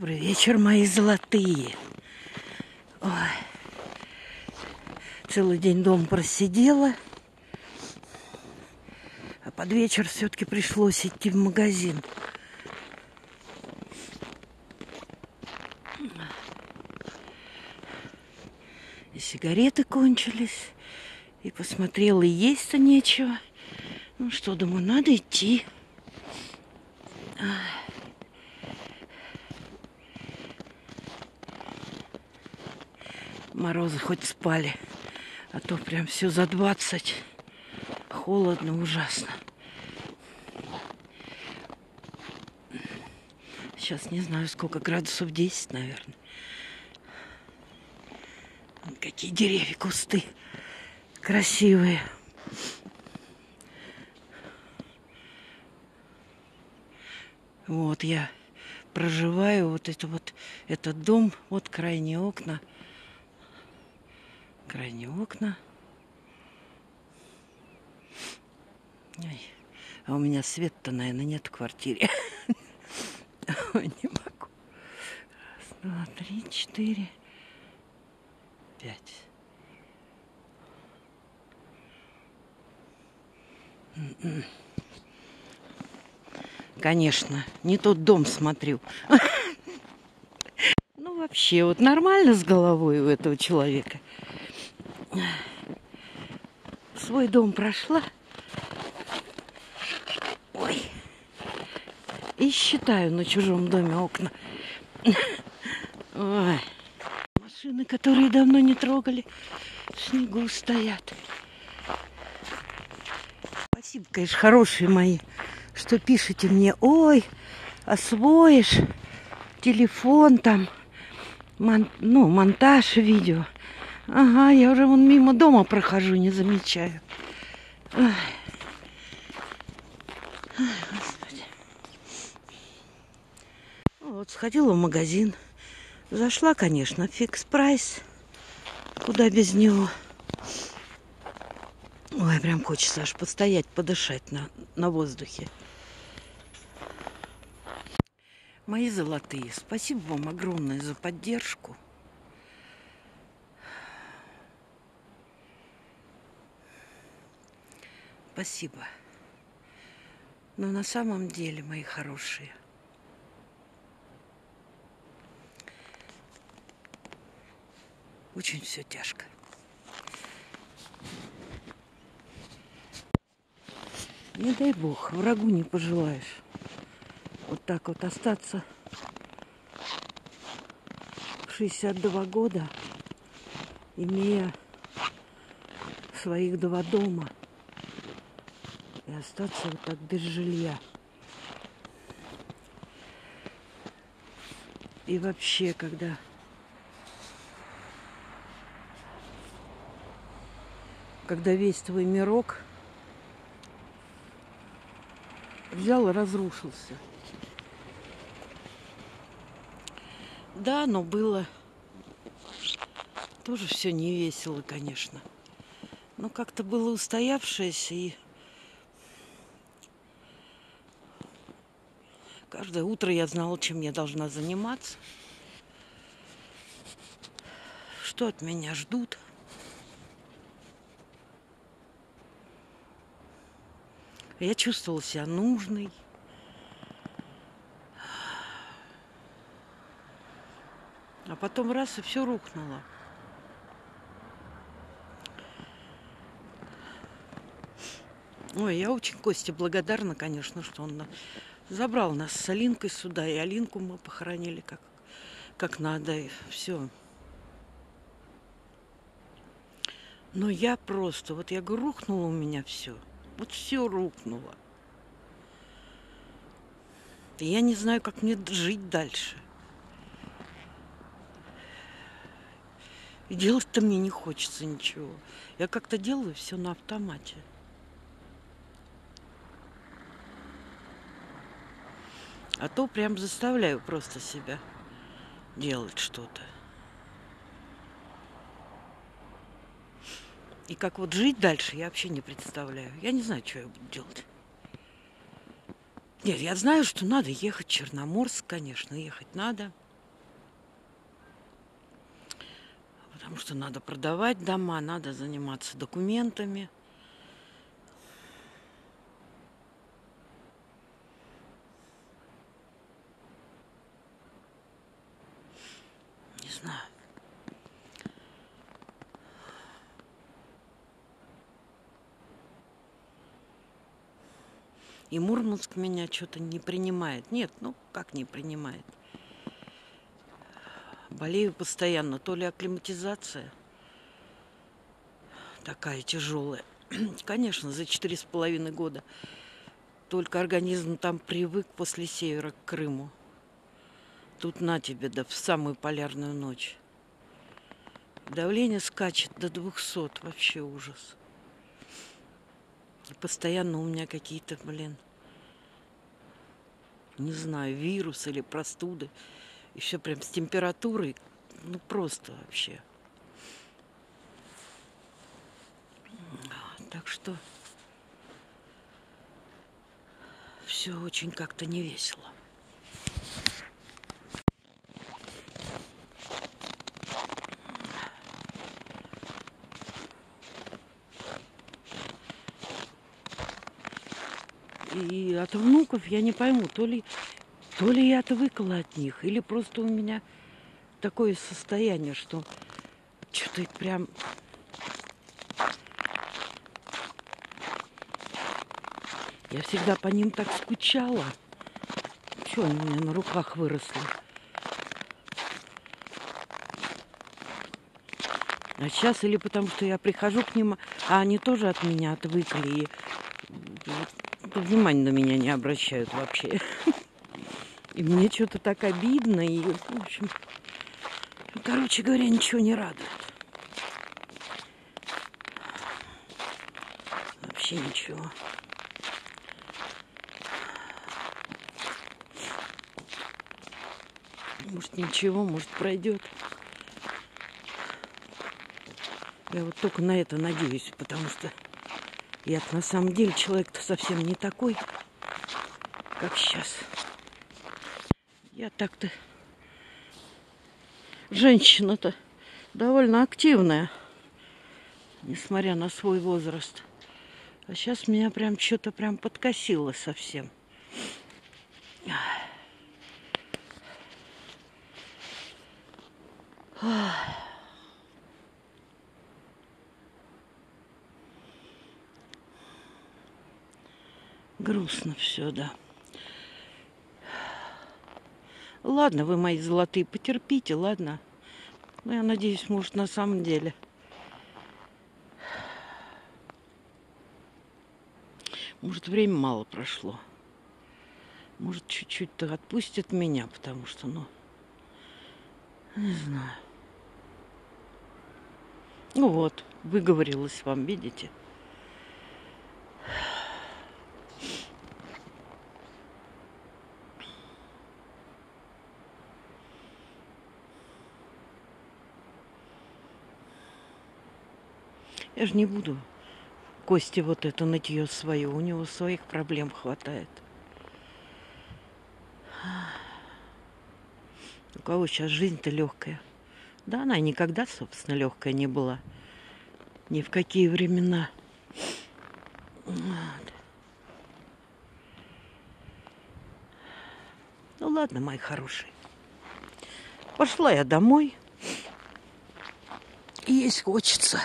Добрый вечер, мои золотые. Ой. Целый день дом просидела. А под вечер все-таки пришлось идти в магазин. И сигареты кончились. И посмотрела, есть-то нечего. Ну что, думаю, надо идти. Морозы хоть спали, а то прям все за двадцать. Холодно ужасно. Сейчас не знаю, сколько градусов, 10, наверное. Какие деревья, кусты красивые. Вот я проживаю, вот это вот, этот дом, вот крайние окна. Крайние окна. Ой. А у меня свет-то, наверное, нет в квартире. Не могу. Раз, два, три, четыре, пять. Конечно, не тот дом смотрю. Ну, вообще, вот нормально с головой у этого человека. Свой дом прошла. Ой. И считаю на чужом доме окна. Ой. Машины, которые давно не трогали, в снегу стоят. Спасибо, конечно, хорошие мои что пишете мне, ой, освоишь телефон там, мон, ну, монтаж видео. Ага, я уже вон мимо дома прохожу, не замечаю. Ой. Ой. Вот, сходила в магазин. Зашла, конечно, фикс прайс. Куда без него. Ой, прям хочется аж постоять, подышать на, на воздухе. Мои золотые, спасибо вам огромное за поддержку. Спасибо. Но на самом деле, мои хорошие, очень все тяжко. Не дай бог, врагу не пожелаешь вот так вот остаться в 62 года, имея своих два дома и остаться вот так без жилья. И вообще, когда когда весь твой мирок взял и разрушился – Да, но было тоже все не весело, конечно. Но как-то было устоявшееся и каждое утро я знала, чем я должна заниматься. Что от меня ждут. Я чувствовала себя нужной. А потом раз и все рухнуло. Ой, я очень Косте благодарна, конечно, что он забрал нас с Алинкой сюда, и Алинку мы похоронили как, как надо, и все. Но я просто, вот я говорю, рухнуло у меня все. Вот все рухнуло. И я не знаю, как мне жить дальше. И делать-то мне не хочется ничего. Я как-то делаю все на автомате. А то прям заставляю просто себя делать что-то. И как вот жить дальше, я вообще не представляю. Я не знаю, что я буду делать. Нет, я знаю, что надо ехать в Черноморск, конечно, ехать надо. Потому что надо продавать дома, надо заниматься документами – И Мурманск меня что-то не принимает. Нет, ну как не принимает? Болею постоянно. То ли акклиматизация такая тяжелая. Конечно, за четыре с половиной года. Только организм там привык после севера к Крыму. Тут на тебе, да в самую полярную ночь. Давление скачет до 200. Вообще ужас. И постоянно у меня какие-то, блин, не знаю, вирус или простуды. Еще прям с температурой. Ну, просто вообще. Так что все очень как-то не весело. И от внуков я не пойму, то ли, то ли я отвыкла от них, или просто у меня такое состояние, что что-то прям Я всегда по ним так скучала. Что они у меня на руках выросли? А сейчас или потому что я прихожу к ним, а они тоже от меня отвыкли и внимания на меня не обращают вообще. И мне что-то так обидно. И, в общем, короче говоря, ничего не радует. Вообще ничего. Может, ничего, может, пройдет. Я вот только на это надеюсь, потому что я на самом деле человек-то совсем не такой, как сейчас. Я так-то женщина-то довольно активная, несмотря на свой возраст. А сейчас меня прям что-то прям подкосило совсем. Грустно все, да. Ладно, вы мои золотые, потерпите, ладно. Ну, я надеюсь, может, на самом деле. Может, время мало прошло. Может, чуть-чуть-то отпустит меня, потому что, ну, не знаю. Ну вот, выговорилась вам, видите? Я же не буду Кости вот это нытье свое. У него своих проблем хватает. У кого сейчас жизнь-то легкая. Да, она никогда, собственно, легкая не была. Ни в какие времена. Вот. Ну ладно, мои хорошие. Пошла я домой. Есть хочется.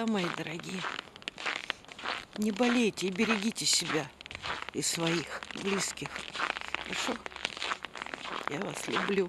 Пока, мои дорогие. Не болейте и берегите себя и своих близких. Хорошо? Я вас люблю.